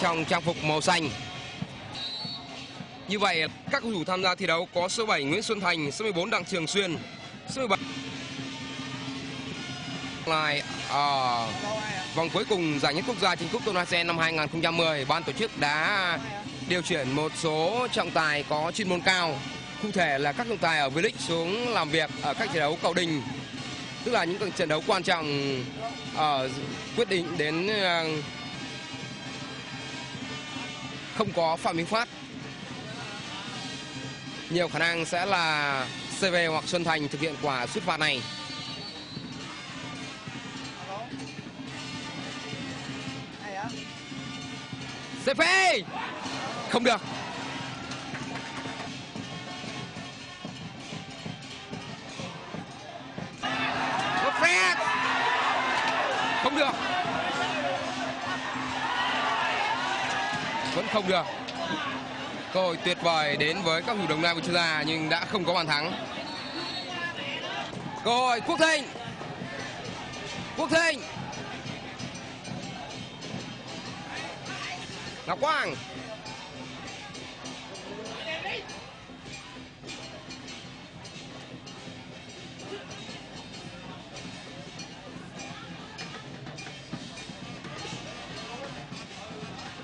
trong trang phục màu xanh. Như vậy, các cầu thủ tham gia thi đấu có số 7 Nguyễn Xuân Thành, số 14 Đặng Trường Xuyên, số 17 lại ở vòng cuối cùng giải nhất quốc gia chính cúp Tonhasen năm 2010, ban tổ chức đã điều chuyển một số trọng tài có chuyên môn cao, cụ thể là các trọng tài ở V-League xuống làm việc ở các trận đấu cầu đình, tức là những trận đấu quan trọng ở quyết định đến ờ, không có Phạm Minh Phát. Nhiều khả năng sẽ là CV hoặc Xuân Thành thực hiện quả sút phạt này. CP không được Fred không được vẫn không được. Cơ hội tuyệt vời đến với các thủ đồng nai của chúng ta, nhưng đã không có bàn thắng. Cơ hội quốc thịnh. Quốc thịnh. Ngọc quang.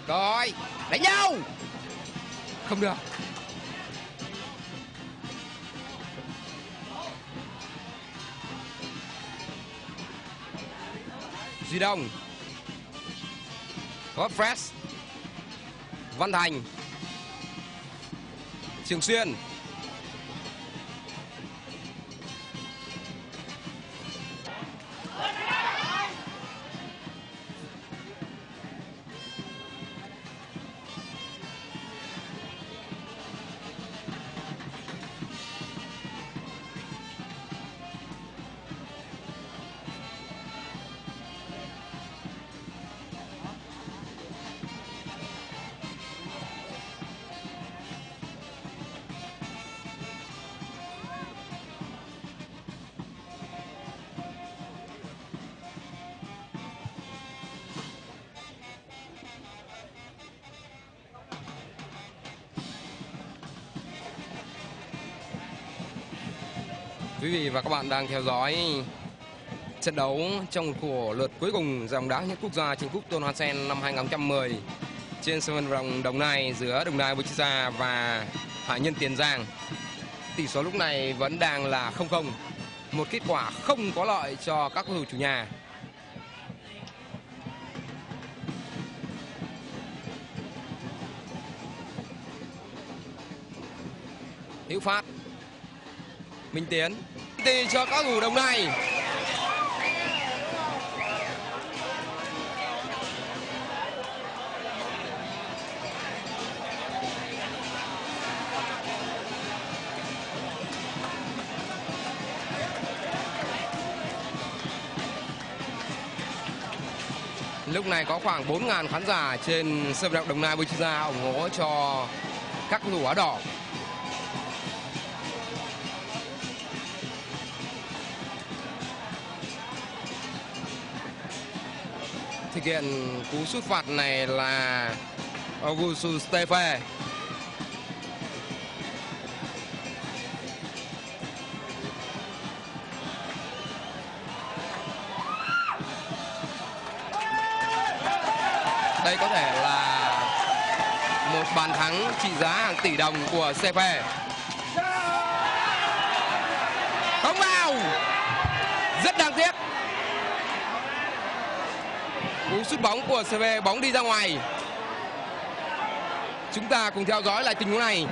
Rồi đánh nhau. Không được. Duy đông. Có fresh. Văn thành. Trường xuyên Quý vị và các bạn đang theo dõi trận đấu trong của lượt cuối cùng dòng đá nhất quốc gia trên cúp Tôn Hoa Sen năm 2010 trên sân vận động Đồng Nai giữa Đồng Nai Gia và Hải Nhân Tiền Giang. Tỷ số lúc này vẫn đang là 0-0. Một kết quả không có lợi cho các cầu thủ chủ nhà. Hữu Phát, Minh Tiến penalty cho các thủ đồng này Lúc này có khoảng 4.000 khán giả trên sân vận động Đồng Nai Bundesliga ủng hộ cho các cầu thủ áo đỏ. Thực hiện cú sút phạt này là Augusto Stefe. Đây có thể là một bàn thắng trị giá hàng tỷ đồng của Stefe. Không vào. Rất đáng tiếc. Cú sút bóng của CV bóng đi ra ngoài. Chúng ta cùng theo dõi lại tình huống này.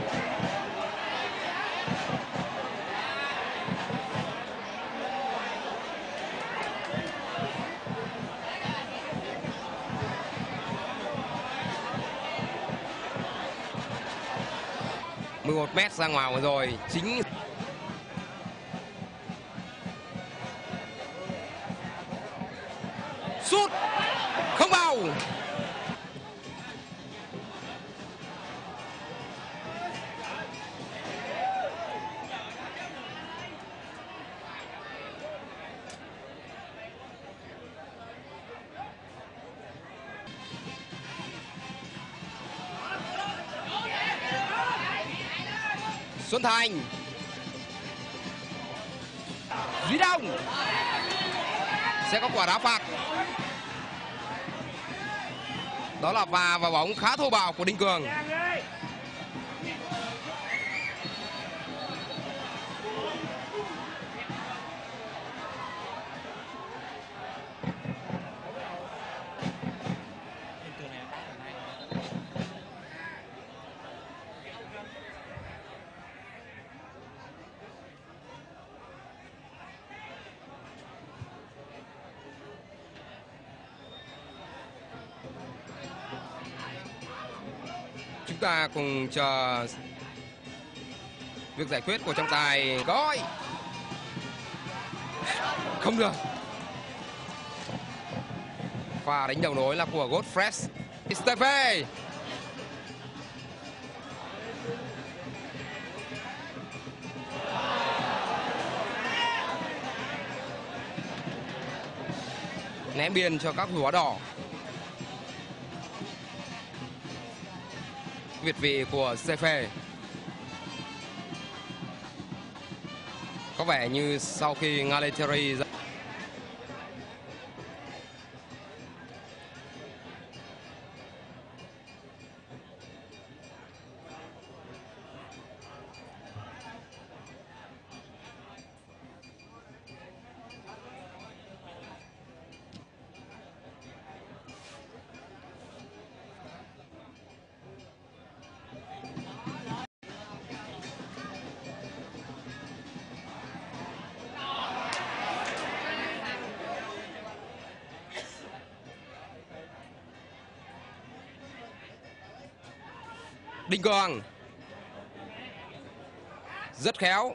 mười một mét ra ngoài rồi, chính foul. Xuân Thành. Duy Đông. Sẽ có quả đá phạt đó là và và bóng khá thô bạo của Đinh Cường. Chúng ta cùng chờ việc giải quyết của trọng tài gọi không được. Pha đánh đầu nối là của Godfrey Stefe ném biên cho các hùa đỏ. Việt vị của Stefe có vẻ như sau khi Ngaleteri ra Đinh Cường. Rất khéo.